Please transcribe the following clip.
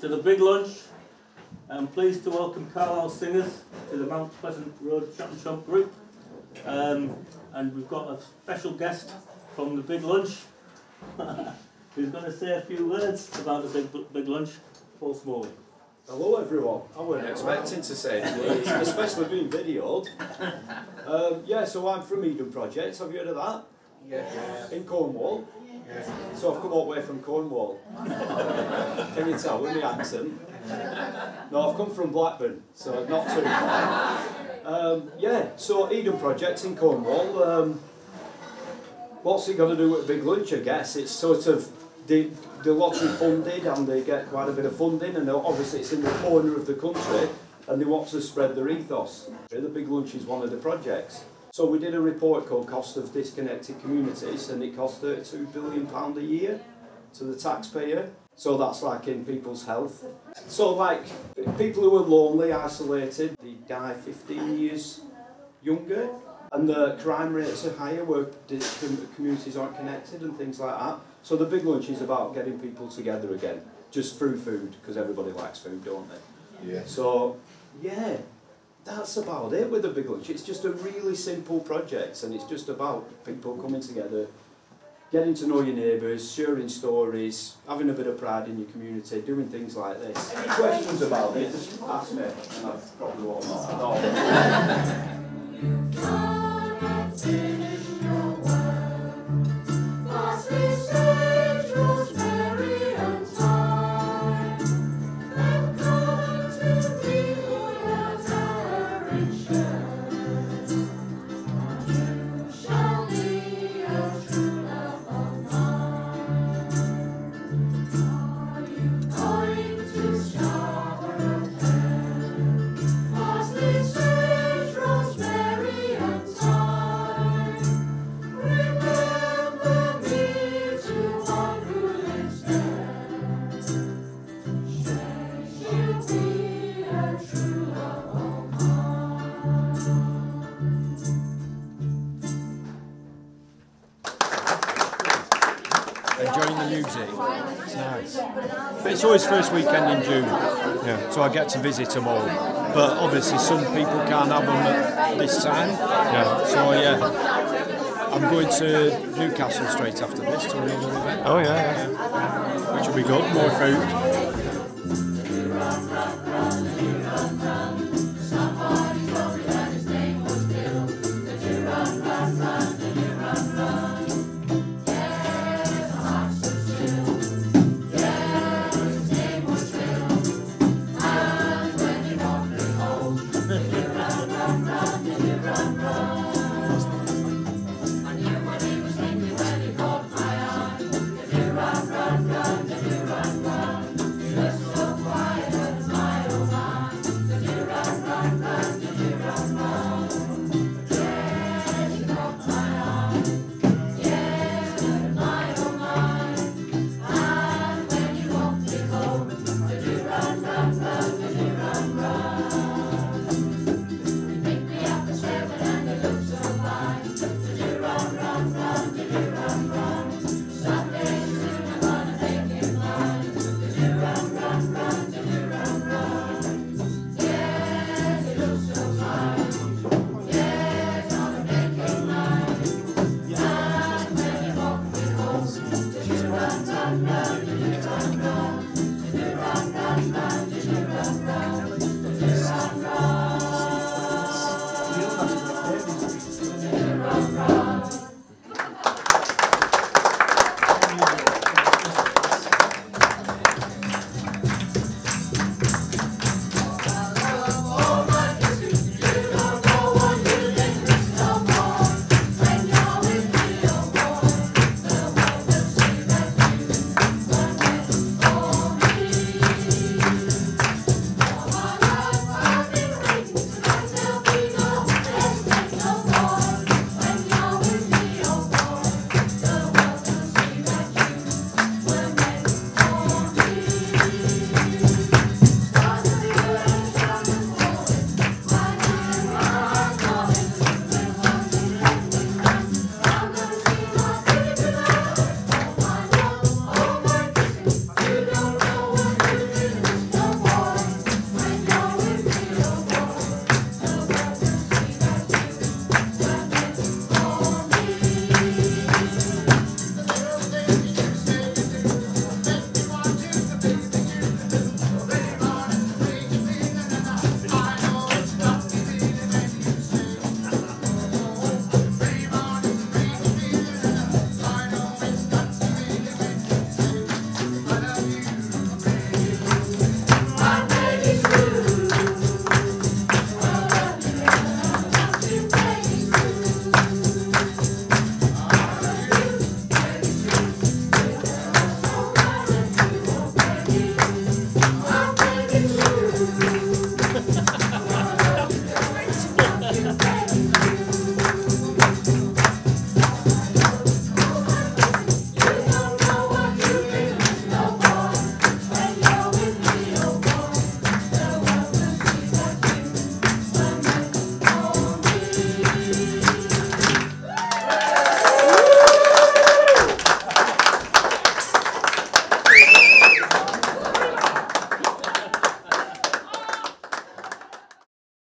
to the big lunch. I'm pleased to welcome Carlisle Singers to the Mount Pleasant Road Chat and Chomp group. Um, and we've got a special guest from the big lunch who's going to say a few words about the big, big lunch, Paul Smalley. Hello everyone. I wasn't expecting to say any words, especially being videoed. Um, yeah, so I'm from Eden Project. Have you heard of that? Yes. In Cornwall. So I've come all the way from Cornwall. Can you tell with my accent? No, I've come from Blackburn, so not too far. Um, yeah, so Eden Project in Cornwall. Um, what's it got to do with Big Lunch, I guess? It's sort of the, the lottery funded and they get quite a bit of funding and obviously it's in the corner of the country and they want to spread their ethos. The Big Lunch is one of the projects. So we did a report called Cost of Disconnected Communities and it cost £32 billion a year to the taxpayer. So that's like in people's health. So like people who are lonely, isolated, they die 15 years younger and the crime rates are higher where communities aren't connected and things like that. So the big lunch is about getting people together again, just through food, because everybody likes food, don't they? Yeah. So, yeah, that's about it with a big lunch. It's just a really simple project, and it's just about people coming together, getting to know your neighbours, sharing stories, having a bit of pride in your community, doing things like this. Any questions about it, just ask me, and I probably won't know. it's always first weekend in June, yeah. so I get to visit them all. But obviously, some people can't have them at this time. Yeah. So yeah, I'm going to Newcastle straight after this to another event. Oh yeah, yeah. which will be good. More food.